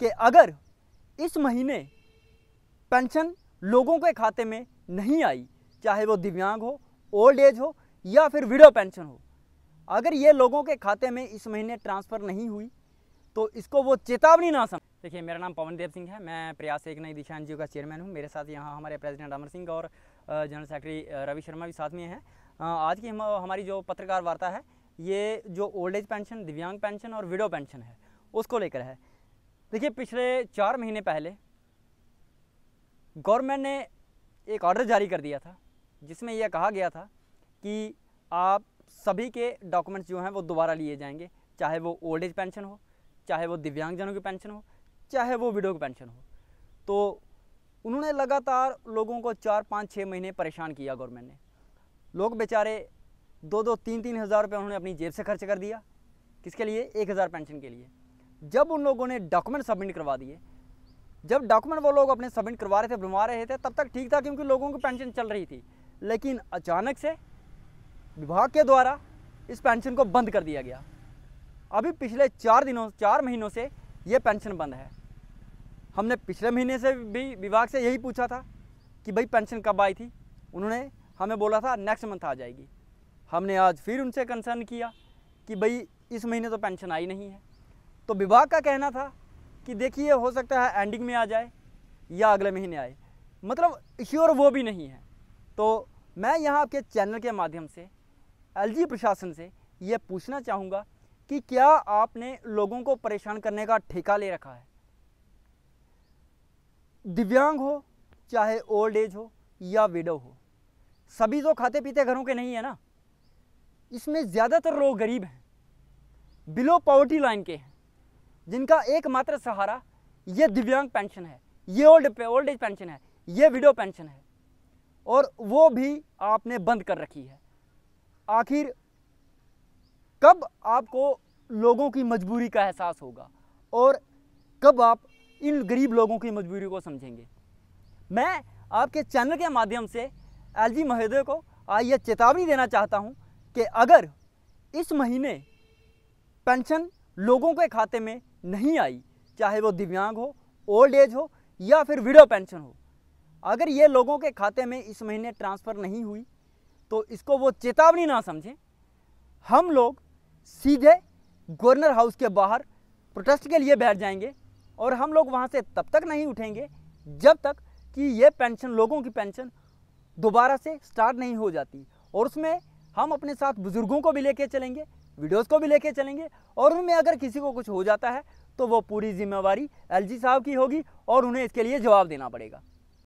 कि अगर इस महीने पेंशन लोगों के खाते में नहीं आई, चाहे वो दिव्यांग हो, ओल्ड एज हो, या फिर विडो पेंशन हो, अगर ये लोगों के खाते में इस महीने ट्रांसफ़र नहीं हुई तो इसको वो चेतावनी ना समझ देखिए, मेरा नाम पवन देव सिंह है, मैं प्रयास एक नई दिशा एन का चेयरमैन हूँ। मेरे साथ यहाँ हमारे प्रेसिडेंट अमर सिंह और जनरल सेक्रेटरी रवि शर्मा भी साथ में हैं। आज की हम, हमारी जो पत्रकार वार्ता है, ये जो ओल्ड एज पेंशन, दिव्यांग पेंशन और विडो पेंशन है, उसको लेकर है। देखिए, पिछले चार महीने पहले गवर्नमेंट ने एक ऑर्डर जारी कर दिया था, जिसमें यह कहा गया था कि आप सभी के डॉक्यूमेंट्स जो हैं वो दोबारा लिए जाएँगे, चाहे वो ओल्ड एज पेंशन हो, चाहे वो दिव्यांगजनों की पेंशन हो, चाहे वो विडो की पेंशन हो। तो उन्होंने लगातार लोगों को चार, पाँच छः महीने परेशान किया गवर्नमेंट ने। लोग बेचारे दो दो, तीन तीन हज़ार रुपये उन्होंने अपनी जेब से खर्च कर दिया, किसके लिए? एक हज़ार पेंशन के लिए। जब उन लोगों ने डॉक्यूमेंट सबमिट करवा दिए, जब डॉक्यूमेंट वो लोग अपने सबमिट करवा रहे थे बनवा रहे थे, तब तक ठीक था क्योंकि लोगों की पेंशन चल रही थी। लेकिन अचानक से विभाग के द्वारा इस पेंशन को बंद कर दिया गया। अभी पिछले चार दिनों, चार महीनों से ये पेंशन बंद है। हमने पिछले महीने से भी विभाग से यही पूछा था कि भाई पेंशन कब आई थी। उन्होंने हमें बोला था नेक्स्ट मंथ आ जाएगी। हमने आज फिर उनसे कंसर्न किया कि भाई इस महीने तो पेंशन आई नहीं है। तो विभाग का कहना था कि देखिए, हो सकता है एंडिंग में आ जाए या अगले महीने आए। मतलब श्योर वो भी नहीं है। तो मैं यहाँ आपके चैनल के माध्यम से एलजी प्रशासन से ये पूछना चाहूँगा कि क्या आपने लोगों को परेशान करने का ठेका ले रखा है? दिव्यांग हो, चाहे ओल्ड एज हो या विडो हो, सभी तो खाते पीते घरों के नहीं है ना? इसमें ज़्यादातर लोग गरीब हैं बिलो पॉवर्टी लाइन के हैं। जिनका एकमात्र सहारा, ये दिव्यांग पेंशन है, ये ओल्ड ओल्ड एज पेंशन है, ये विडो पेंशन है। और वो भी आपने बंद कर रखी है। आखिर कब आपको लोगों की मजबूरी का एहसास होगा? और कब आप इन गरीब लोगों की मजबूरी को समझेंगे? मैं आपके चैनल के माध्यम से एलजी महोदय को यह चेतावनी देना चाहता हूँ कि अगर इस महीने पेंशन लोगों के खाते में नहीं आई, चाहे वो दिव्यांग हो ओल्ड एज हो, या फिर विडो पेंशन हो। अगर ये लोगों के खाते में इस महीने ट्रांसफ़र नहीं हुई तो इसको वो चेतावनी ना समझें। हम लोग सीधे गवर्नर हाउस के बाहर प्रोटेस्ट के लिए बैठ जाएँगे और हम लोग वहाँ से तब तक नहीं उठेंगे जब तक कि ये पेंशन लोगों की पेंशन दोबारा से स्टार्ट नहीं हो जाती। और उसमें हम अपने साथ बुज़ुर्गों को भी लेके चलेंगे वीडियोस को भी लेके चलेंगे और उनमें अगर किसी को कुछ हो जाता है तो वो पूरी जिम्मेवारी एलजी साहब की होगी और उन्हें इसके लिए जवाब देना पड़ेगा।